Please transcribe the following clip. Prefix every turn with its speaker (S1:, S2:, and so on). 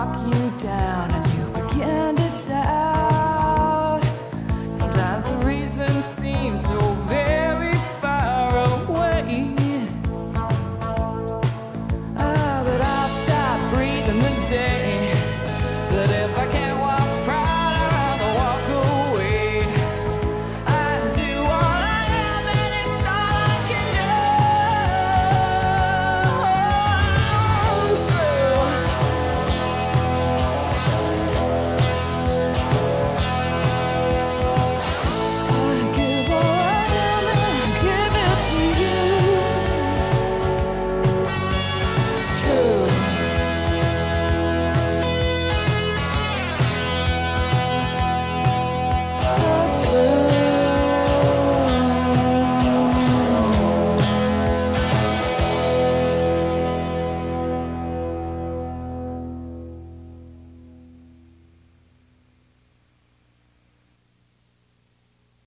S1: rock you